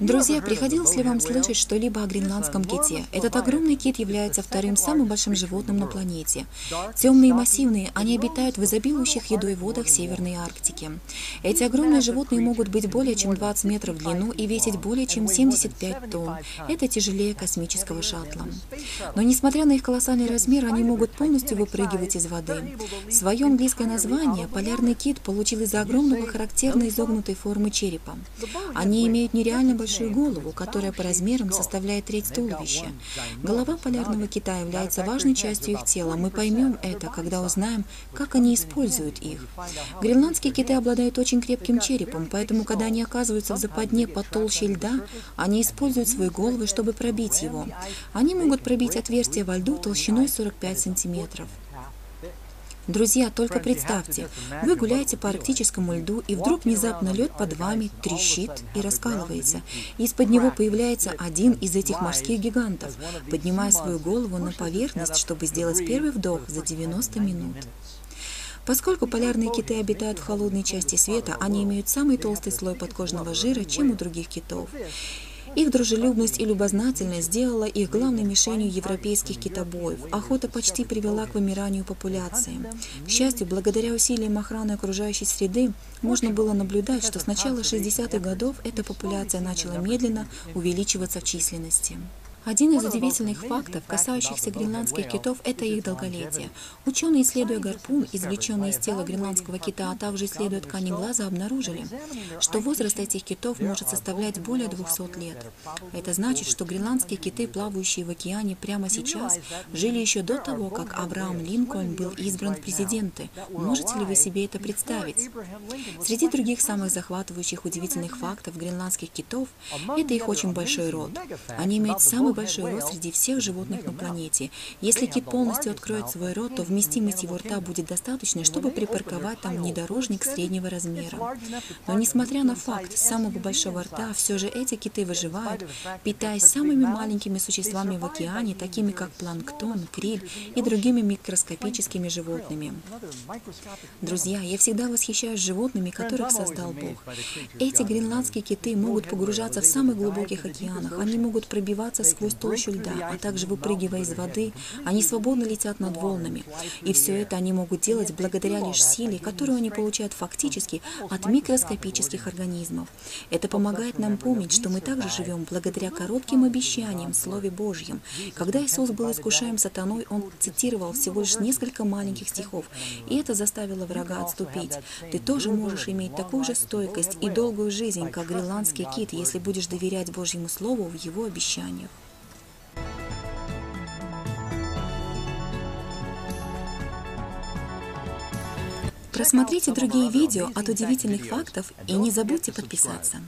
Друзья, приходилось ли вам слышать что-либо о гренландском ките? Этот огромный кит является вторым самым большим животным на планете. Темные и массивные, они обитают в изобилующих едой водах Северной Арктики. Эти огромные животные могут быть более чем 20 метров в длину и весить более чем 75 тонн. Это тяжелее космического шаттла. Но несмотря на их колоссальный размер, они могут полностью выпрыгивать из воды. Свое английское название полярный кит получил из-за огромного характерно изогнутой формы черепа. Они имеют нереально большую голову, которая по размерам составляет треть туловища. Голова полярного кита является важной частью их тела. Мы поймем это, когда узнаем, как они используют их. Гренландские киты обладают очень крепким черепом, поэтому, когда они оказываются в западне под толщей льда, они используют свои головы, чтобы пробить его. Они могут пробить отверстие во льду толщиной 45 сантиметров. Друзья, только представьте, вы гуляете по арктическому льду, и вдруг внезапно лед под вами трещит и раскалывается. Из-под него появляется один из этих морских гигантов, поднимая свою голову на поверхность, чтобы сделать первый вдох за 90 минут. Поскольку полярные киты обитают в холодной части света, они имеют самый толстый слой подкожного жира, чем у других китов. Их дружелюбность и любознательность сделала их главной мишенью европейских китобоев. Охота почти привела к вымиранию популяции. К счастью, благодаря усилиям охраны окружающей среды, можно было наблюдать, что с начала 60-х годов эта популяция начала медленно увеличиваться в численности. Один из удивительных фактов, касающихся гренландских китов, это их долголетие. Ученые, исследуя гарпун, извлеченный из тела гренландского кита, а также исследуя ткани глаза, обнаружили, что возраст этих китов может составлять более 200 лет. Это значит, что гренландские киты, плавающие в океане прямо сейчас, жили еще до того, как Авраам Линкольн был избран в президенты. Можете ли вы себе это представить? Среди других самых захватывающих удивительных фактов гренландских китов, это их очень большой род. Они имеют самый большой рост среди всех животных на планете. Если кит полностью откроет свой рот, то вместимость его рта будет достаточной, чтобы припарковать там внедорожник среднего размера. Но несмотря на факт самого большого рта, все же эти киты выживают, питаясь самыми маленькими существами в океане, такими как планктон, криль и другими микроскопическими животными. Друзья, я всегда восхищаюсь животными, которых создал Бог. Эти гренландские киты могут погружаться в самых глубоких океанах, они могут пробиваться сквозь сквозь толщу льда, а также выпрыгивая из воды, они свободно летят над волнами. И все это они могут делать благодаря лишь силе, которую они получают фактически от микроскопических организмов. Это помогает нам помнить, что мы также живем благодаря коротким обещаниям в Слове Божьем. Когда Иисус был искушаем сатаной, Он цитировал всего лишь несколько маленьких стихов, и это заставило врага отступить. Ты тоже можешь иметь такую же стойкость и долгую жизнь, как гренландский кит, если будешь доверять Божьему Слову в его обещаниях. Просмотрите другие видео от удивительных фактов и не забудьте подписаться.